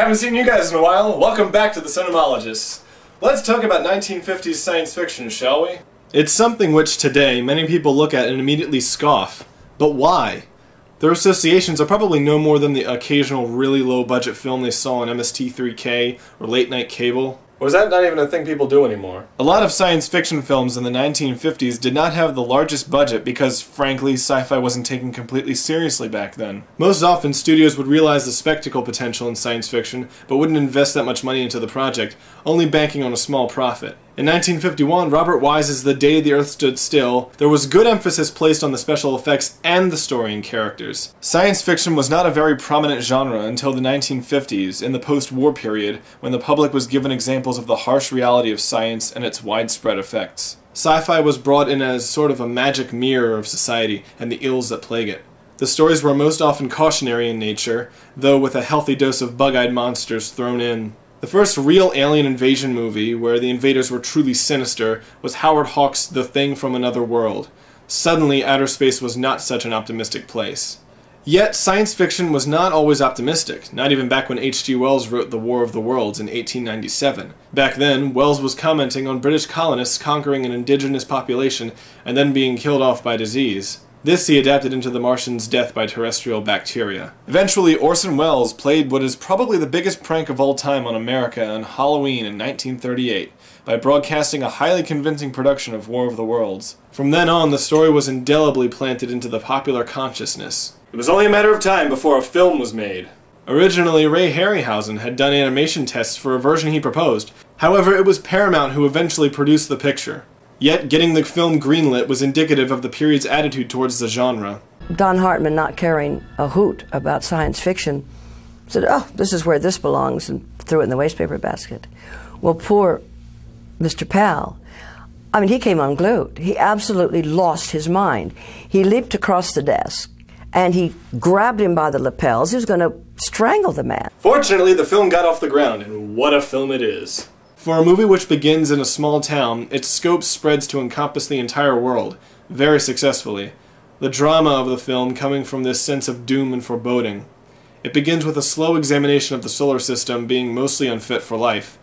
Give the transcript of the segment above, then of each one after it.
Haven't seen you guys in a while. Welcome back to the Cinemologists. Let's talk about 1950s science fiction, shall we? It's something which today many people look at and immediately scoff. But why? Their associations are probably no more than the occasional really low budget film they saw on MST3K or late night cable. Is that not even a thing people do anymore? A lot of science fiction films in the 1950s did not have the largest budget because, frankly, sci-fi wasn't taken completely seriously back then. Most often, studios would realize the spectacle potential in science fiction, but wouldn't invest that much money into the project, only banking on a small profit. In 1951, Robert Wise's The Day the Earth Stood Still, there was good emphasis placed on the special effects and the story and characters. Science fiction was not a very prominent genre until the 1950s, in the post-war period, when the public was given examples of the harsh reality of science and its widespread effects. Sci-fi was brought in as sort of a magic mirror of society and the ills that plague it. The stories were most often cautionary in nature, though with a healthy dose of bug-eyed monsters thrown in. The first real alien invasion movie, where the invaders were truly sinister, was Howard Hawks' The Thing from Another World. Suddenly, outer space was not such an optimistic place. Yet, science fiction was not always optimistic, not even back when H.G. Wells wrote The War of the Worlds in 1897. Back then, Wells was commenting on British colonists conquering an indigenous population and then being killed off by disease. This he adapted into The Martian's death by terrestrial bacteria. Eventually, Orson Welles played what is probably the biggest prank of all time on America on Halloween in 1938 by broadcasting a highly convincing production of War of the Worlds. From then on, the story was indelibly planted into the popular consciousness. It was only a matter of time before a film was made. Originally, Ray Harryhausen had done animation tests for a version he proposed. However, it was Paramount who eventually produced the picture. Yet, getting the film greenlit was indicative of the period's attitude towards the genre. Don Hartman, not caring a hoot about science fiction, said, Oh, this is where this belongs, and threw it in the wastepaper basket. Well, poor Mr. Pal, I mean, he came unglued. He absolutely lost his mind. He leaped across the desk and he grabbed him by the lapels. He was going to strangle the man. Fortunately, the film got off the ground, and what a film it is. For a movie which begins in a small town, its scope spreads to encompass the entire world, very successfully. The drama of the film coming from this sense of doom and foreboding. It begins with a slow examination of the solar system being mostly unfit for life.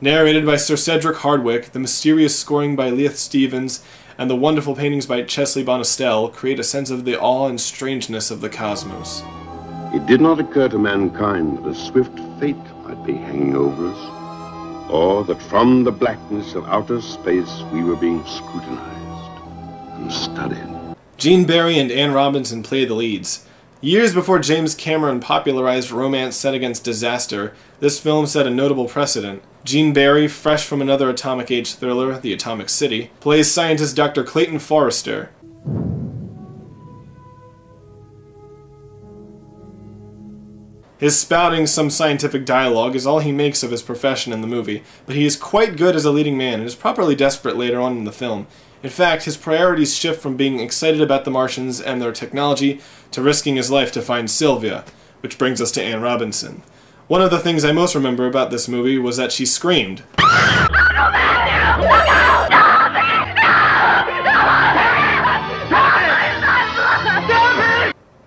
Narrated by Sir Cedric Hardwicke, the mysterious scoring by Leith Stevens, and the wonderful paintings by Chesley Bonestell create a sense of the awe and strangeness of the cosmos. It did not occur to mankind that a swift fate might be hanging over us or that from the blackness of outer space we were being scrutinized and studied. Gene Barry and Anne Robinson play the leads. Years before James Cameron popularized romance set against disaster, this film set a notable precedent. Gene Barry, fresh from another atomic age thriller, The Atomic City, plays scientist Dr. Clayton Forrester. His spouting some scientific dialogue is all he makes of his profession in the movie, but he is quite good as a leading man and is properly desperate later on in the film. In fact, his priorities shift from being excited about the Martians and their technology to risking his life to find Sylvia, which brings us to Anne Robinson. One of the things I most remember about this movie was that she screamed.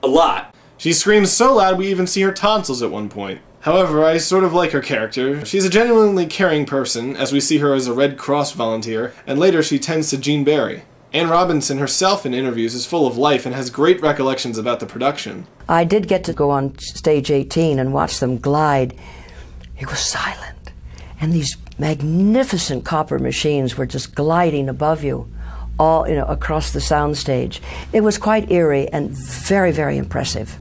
A lot. She screams so loud we even see her tonsils at one point. However, I sort of like her character. She's a genuinely caring person, as we see her as a Red Cross volunteer, and later she tends to Gene Barry. Anne Robinson herself in interviews is full of life and has great recollections about the production. I did get to go on stage 18 and watch them glide. It was silent. And these magnificent copper machines were just gliding above you all you know across the soundstage. It was quite eerie and very very impressive.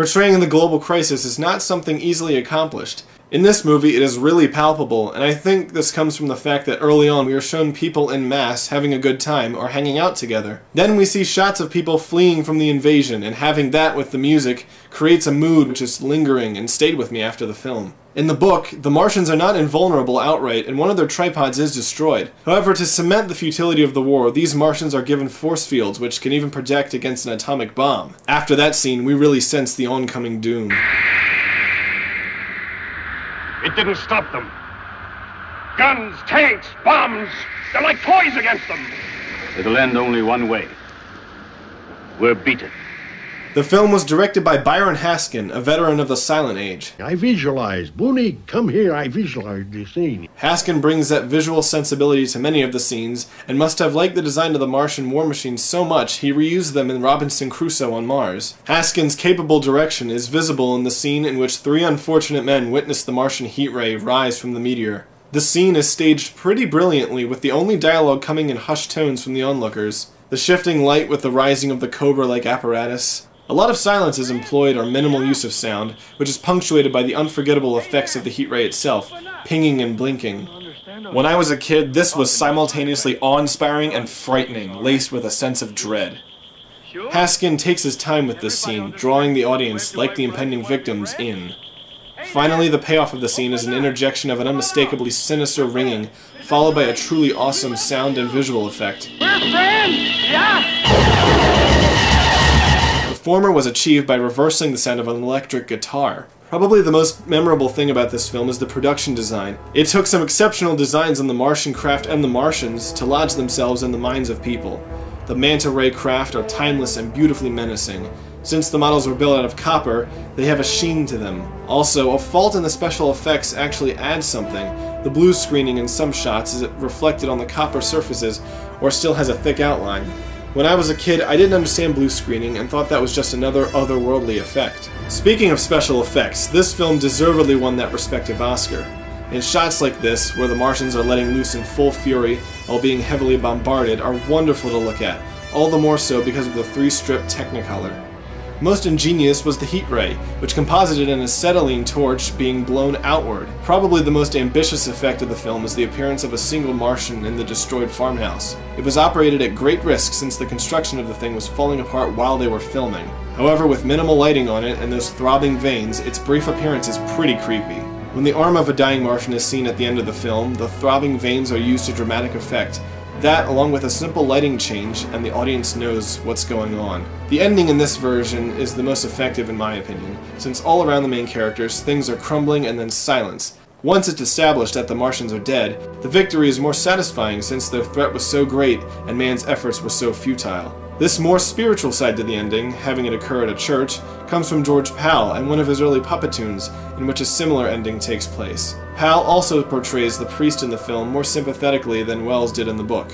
Portraying the global crisis is not something easily accomplished. In this movie, it is really palpable, and I think this comes from the fact that early on we are shown people in mass having a good time or hanging out together. Then we see shots of people fleeing from the invasion, and having that with the music creates a mood which is lingering and stayed with me after the film. In the book, the Martians are not invulnerable outright, and one of their tripods is destroyed. However, to cement the futility of the war, these Martians are given force fields which can even protect against an atomic bomb. After that scene, we really sense the oncoming doom. It didn't stop them. Guns, tanks, bombs, they're like toys against them. It'll end only one way. We're beaten. The film was directed by Byron Haskin, a veteran of the silent age. I visualize. Booney, come here. I visualize the scene. Haskin brings that visual sensibility to many of the scenes, and must have liked the design of the Martian war machines so much he reused them in Robinson Crusoe on Mars. Haskin's capable direction is visible in the scene in which three unfortunate men witness the Martian heat ray rise from the meteor. The scene is staged pretty brilliantly, with the only dialogue coming in hushed tones from the onlookers. The shifting light with the rising of the cobra-like apparatus, a lot of silence is employed or minimal use of sound, which is punctuated by the unforgettable effects of the heat ray itself, pinging and blinking. When I was a kid, this was simultaneously awe-inspiring and frightening, laced with a sense of dread. Haskin takes his time with this scene, drawing the audience, like the impending victims, in. Finally, the payoff of the scene is an interjection of an unmistakably sinister ringing, followed by a truly awesome sound and visual effect. We're friends! Yeah! Former was achieved by reversing the sound of an electric guitar. Probably the most memorable thing about this film is the production design. It took some exceptional designs on the Martian craft and the Martians to lodge themselves in the minds of people. The manta ray craft are timeless and beautifully menacing. Since the models were built out of copper, they have a sheen to them. Also, a fault in the special effects actually adds something. The blue screening in some shots is reflected on the copper surfaces or still has a thick outline. When I was a kid, I didn't understand blue screening and thought that was just another otherworldly effect. Speaking of special effects, this film deservedly won that respective Oscar. And shots like this, where the Martians are letting loose in full fury while being heavily bombarded, are wonderful to look at, all the more so because of the three-strip Technicolor. Most ingenious was the heat ray, which composited an acetylene torch being blown outward. Probably the most ambitious effect of the film is the appearance of a single Martian in the destroyed farmhouse. It was operated at great risk since the construction of the thing was falling apart while they were filming. However, with minimal lighting on it and those throbbing veins, its brief appearance is pretty creepy. When the arm of a dying Martian is seen at the end of the film, the throbbing veins are used to dramatic effect, that, along with a simple lighting change, and the audience knows what's going on. The ending in this version is the most effective in my opinion, since all around the main characters, things are crumbling and then silence. Once it's established that the Martians are dead, the victory is more satisfying since their threat was so great and man's efforts were so futile. This more spiritual side to the ending, having it occur at a church, comes from George Pal and one of his early Puppetoons, in which a similar ending takes place. Pal also portrays the priest in the film more sympathetically than Wells did in the book.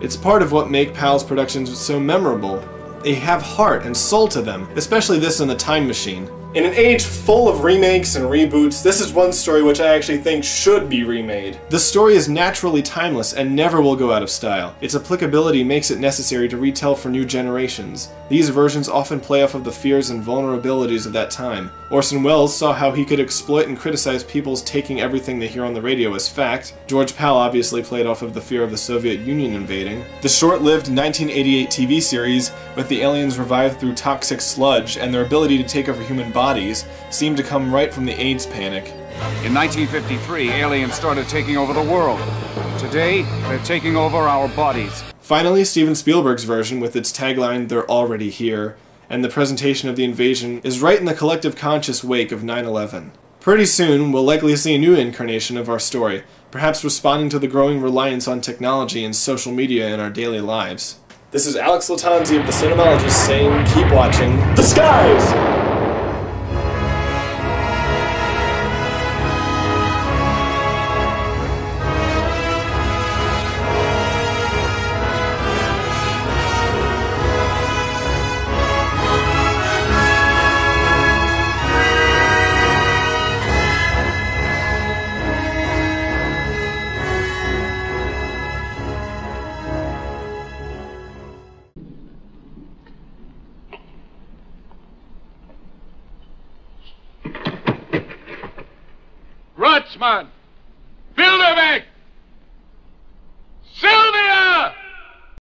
It's part of what make Pal's productions so memorable. They have heart and soul to them, especially this in The Time Machine. In an age full of remakes and reboots, this is one story which I actually think should be remade. The story is naturally timeless and never will go out of style. Its applicability makes it necessary to retell for new generations. These versions often play off of the fears and vulnerabilities of that time. Orson Welles saw how he could exploit and criticize people's taking everything they hear on the radio as fact. George Pal obviously played off of the fear of the Soviet Union invading. The short-lived 1988 TV series, with the aliens revived through toxic sludge and their ability to take over human bodies bodies seemed to come right from the AIDS panic. In 1953, aliens started taking over the world. Today, they're taking over our bodies. Finally, Steven Spielberg's version, with its tagline, They're Already Here, and the presentation of the invasion, is right in the collective conscious wake of 9 11. Pretty soon, we'll likely see a new incarnation of our story, perhaps responding to the growing reliance on technology and social media in our daily lives. This is Alex Latanzi of The Cinemologist saying, keep watching The Skies! Rutzman! Bilderbeck!